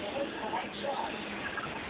I try.